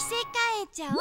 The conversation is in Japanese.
着せ替えちゃおう。